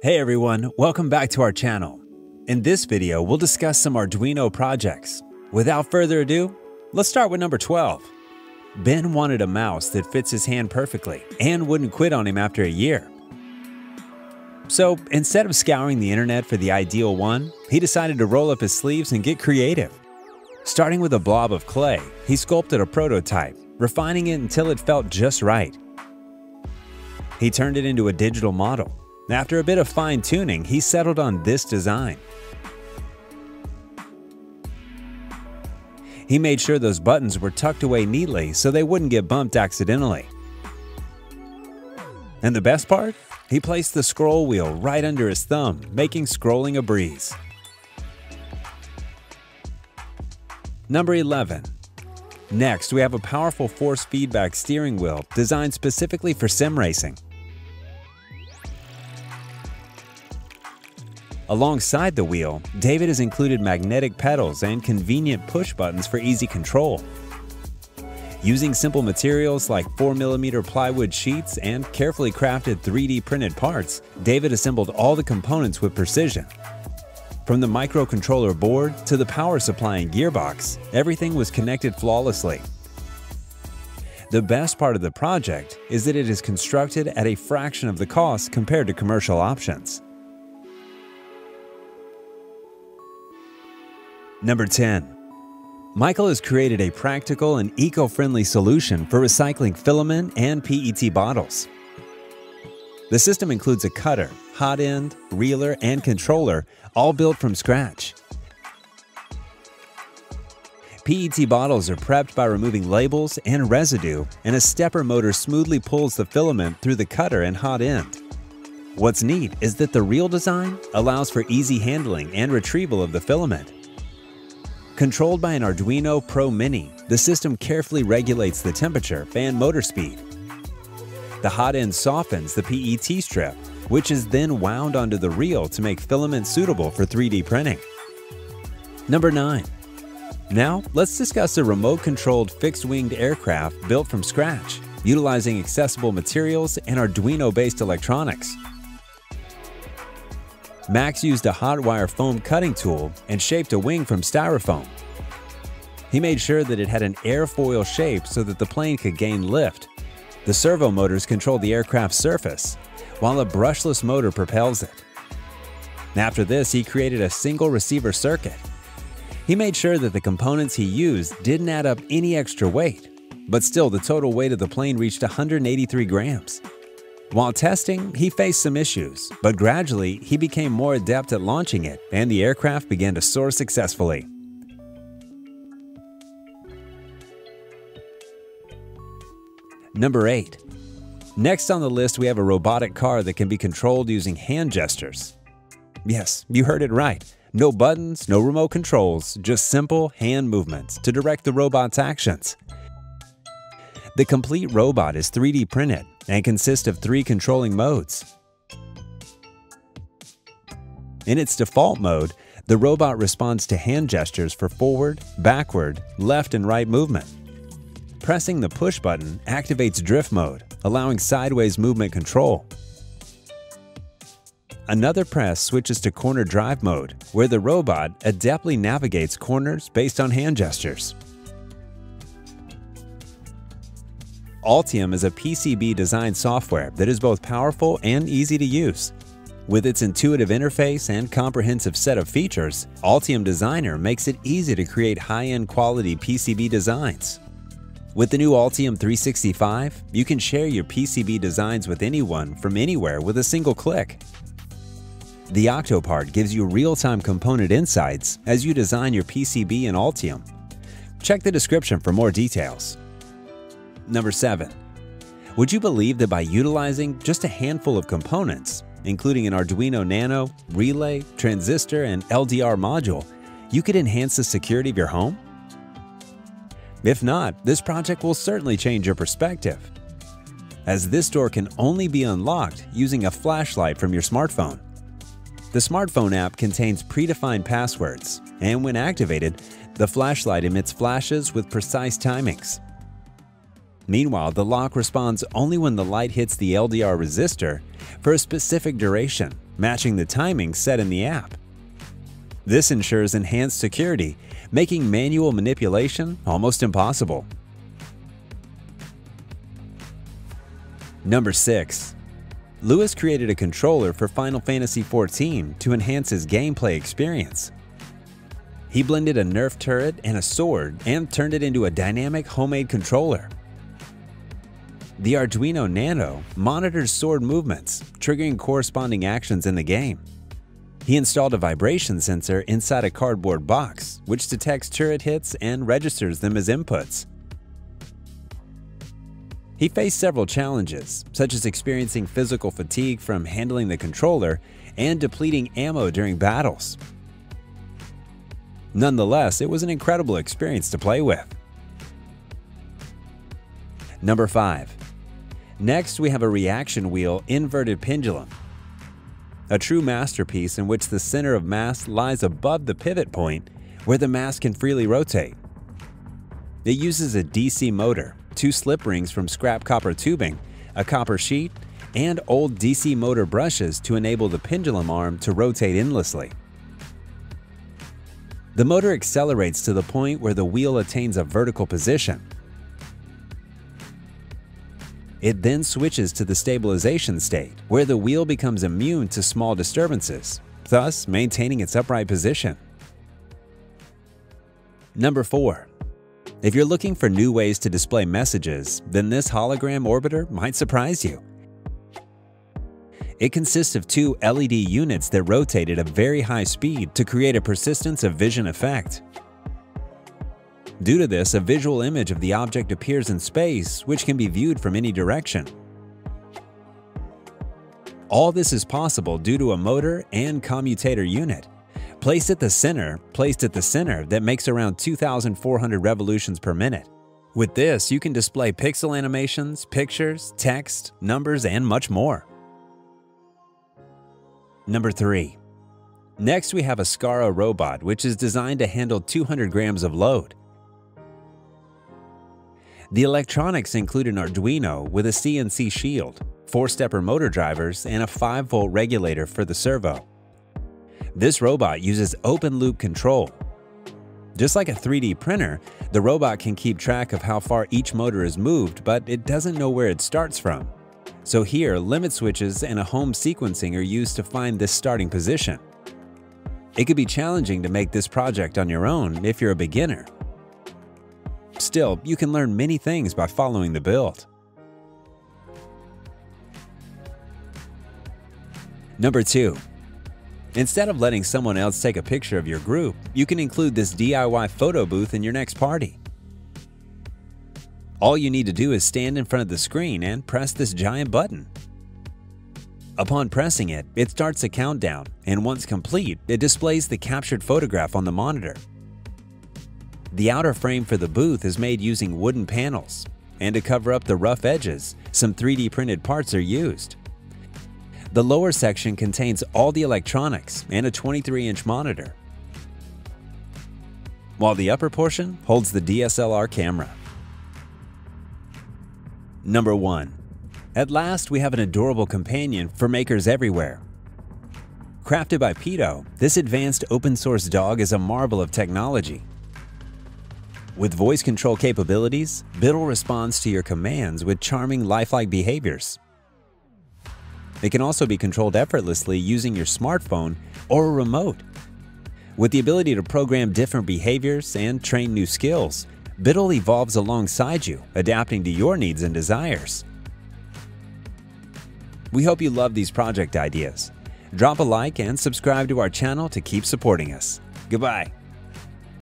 Hey everyone, welcome back to our channel. In this video, we'll discuss some Arduino projects. Without further ado, let's start with number 12. Ben wanted a mouse that fits his hand perfectly and wouldn't quit on him after a year. So instead of scouring the internet for the ideal one, he decided to roll up his sleeves and get creative. Starting with a blob of clay, he sculpted a prototype, refining it until it felt just right. He turned it into a digital model. After a bit of fine tuning, he settled on this design. He made sure those buttons were tucked away neatly so they wouldn't get bumped accidentally. And the best part? He placed the scroll wheel right under his thumb, making scrolling a breeze. Number 11. Next, we have a powerful force feedback steering wheel designed specifically for sim racing. Alongside the wheel, David has included magnetic pedals and convenient push buttons for easy control. Using simple materials like 4mm plywood sheets and carefully crafted 3D printed parts, David assembled all the components with precision. From the microcontroller board to the power supply and gearbox, everything was connected flawlessly. The best part of the project is that it is constructed at a fraction of the cost compared to commercial options. Number 10. Michael has created a practical and eco-friendly solution for recycling filament and PET bottles. The system includes a cutter, hot end, reeler, and controller, all built from scratch. PET bottles are prepped by removing labels and residue, and a stepper motor smoothly pulls the filament through the cutter and hot end. What's neat is that the reel design allows for easy handling and retrieval of the filament. Controlled by an Arduino Pro Mini, the system carefully regulates the temperature and motor speed. The hot end softens the PET strip, which is then wound onto the reel to make filament suitable for 3D printing. Number 9. Now, let's discuss a remote-controlled fixed-winged aircraft built from scratch, utilizing accessible materials and Arduino-based electronics. Max used a hot wire foam cutting tool and shaped a wing from styrofoam. He made sure that it had an airfoil shape so that the plane could gain lift. The servo motors control the aircraft's surface, while a brushless motor propels it. After this, he created a single receiver circuit. He made sure that the components he used didn't add up any extra weight, but still the total weight of the plane reached 183 grams. While testing, he faced some issues, but gradually he became more adept at launching it and the aircraft began to soar successfully. Number 8. Next on the list, we have a robotic car that can be controlled using hand gestures. Yes, you heard it right. No buttons, no remote controls, just simple hand movements to direct the robot's actions. The complete robot is 3D printed and consists of three controlling modes. In its default mode, the robot responds to hand gestures for forward, backward, left, and right movement. Pressing the push button activates drift mode, allowing sideways movement control. Another press switches to corner drive mode, where the robot adeptly navigates corners based on hand gestures. Altium is a PCB design software that is both powerful and easy to use. With its intuitive interface and comprehensive set of features, Altium Designer makes it easy to create high-end quality PCB designs. With the new Altium 365, you can share your PCB designs with anyone from anywhere with a single click. The Octopart gives you real-time component insights as you design your PCB in Altium. Check the description for more details. Number 7. Would you believe that by utilizing just a handful of components, including an Arduino Nano, relay, transistor, and LDR module, you could enhance the security of your home? If not, this project will certainly change your perspective, as this door can only be unlocked using a flashlight from your smartphone. The smartphone app contains predefined passwords, and when activated, the flashlight emits flashes with precise timings. Meanwhile, the lock responds only when the light hits the LDR resistor for a specific duration, matching the timing set in the app. This ensures enhanced security, making manual manipulation almost impossible. Number 6. Lewis created a controller for Final Fantasy XIV to enhance his gameplay experience. He blended a Nerf turret and a sword and turned it into a dynamic homemade controller. The Arduino Nano monitors sword movements, triggering corresponding actions in the game. He installed a vibration sensor inside a cardboard box, which detects turret hits and registers them as inputs. He faced several challenges, such as experiencing physical fatigue from handling the controller and depleting ammo during battles. Nonetheless, it was an incredible experience to play with. Number 5. Next, we have a reaction wheel inverted pendulum. A true masterpiece in which the center of mass lies above the pivot point where the mass can freely rotate. It uses a DC motor two slip rings from scrap copper tubing, a copper sheet, and old DC motor brushes to enable the pendulum arm to rotate endlessly. The motor accelerates to the point where the wheel attains a vertical position. It then switches to the stabilization state, where the wheel becomes immune to small disturbances, thus maintaining its upright position. Number 4. If you're looking for new ways to display messages, then this hologram orbiter might surprise you. It consists of two LED units that rotate at a very high speed to create a persistence of vision effect. Due to this, a visual image of the object appears in space, which can be viewed from any direction. All this is possible due to a motor and commutator unit, Placed at the center, placed at the center that makes around 2,400 revolutions per minute. With this, you can display pixel animations, pictures, text, numbers, and much more. Number 3. Next, we have a SCARA robot, which is designed to handle 200 grams of load. The electronics include an Arduino with a CNC shield, four-stepper motor drivers, and a 5-volt regulator for the servo. This robot uses open-loop control. Just like a 3D printer, the robot can keep track of how far each motor is moved, but it doesn't know where it starts from. So here, limit switches and a home sequencing are used to find this starting position. It could be challenging to make this project on your own if you're a beginner. Still, you can learn many things by following the build. Number 2. Instead of letting someone else take a picture of your group, you can include this DIY photo booth in your next party. All you need to do is stand in front of the screen and press this giant button. Upon pressing it, it starts a countdown, and once complete, it displays the captured photograph on the monitor. The outer frame for the booth is made using wooden panels, and to cover up the rough edges, some 3D printed parts are used. The lower section contains all the electronics and a 23-inch monitor, while the upper portion holds the DSLR camera. Number 1. At last, we have an adorable companion for makers everywhere. Crafted by Petoi, this advanced open-source dog is a marvel of technology. With voice control capabilities, Bittle responds to your commands with charming lifelike behaviors. It can also be controlled effortlessly using your smartphone or a remote. With the ability to program different behaviors and train new skills, Bittle evolves alongside you, adapting to your needs and desires. We hope you love these project ideas. Drop a like and subscribe to our channel to keep supporting us. Goodbye.